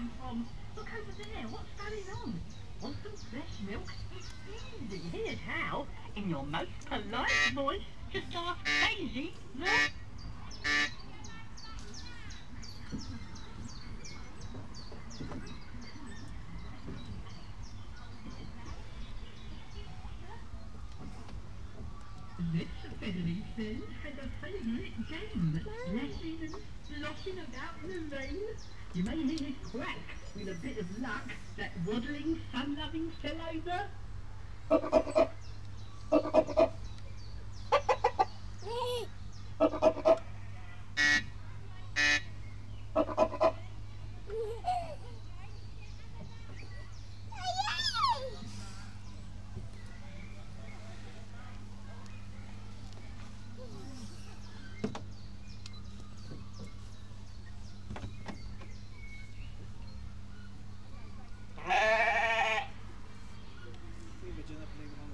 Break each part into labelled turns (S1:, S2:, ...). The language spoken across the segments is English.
S1: come from. Look over there, what's going on? Want some fresh milk? It's easy. Here's how. In your most polite voice, just ask Daisy the... This fiddly thing has a favourite game. Laughing and splashing about the rain. You may hear it crack with a bit of luck, that waddling, fun-loving spillover.
S2: Yung medyo na playground.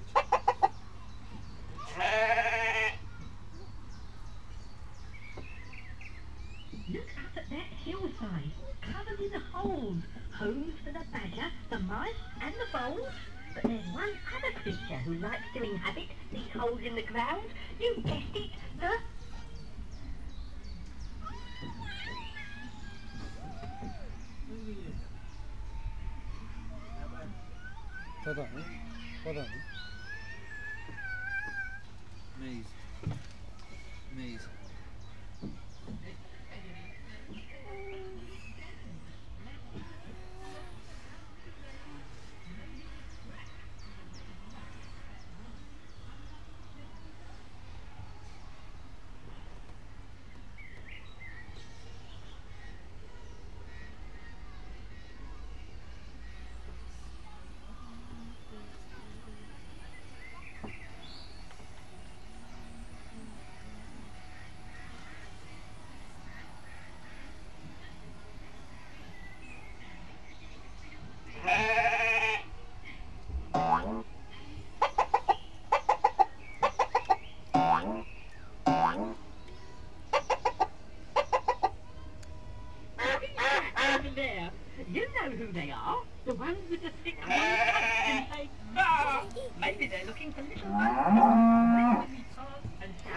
S1: Look up at that hillside, covered in holes. Homes for the badger, the mice and the voles. But there's one other creature who likes to inhabit these holes in the ground. You guessed it, the...
S2: Tadaan. Tadaan. Maze.
S1: You know who they are. The ones with the thick ones and say, ah! Maybe they're looking for little ones. And so,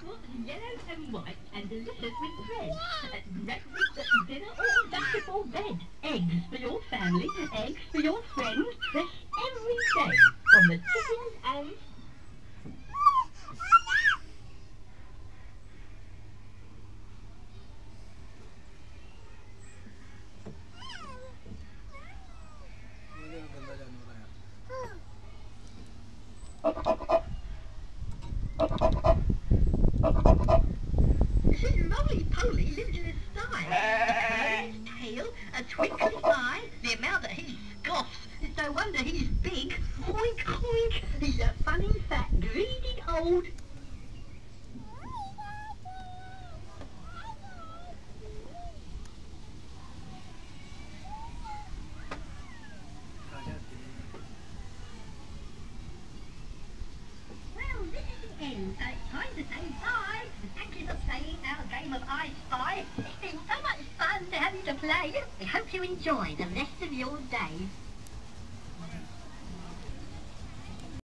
S1: Cooked yellow and white and delicious with bread. At breakfast, at dinner, or just before bed. Eggs for your family, eggs for your friends, of I Spy. It's been so much fun to have you to play. We hope you enjoy the rest of your day.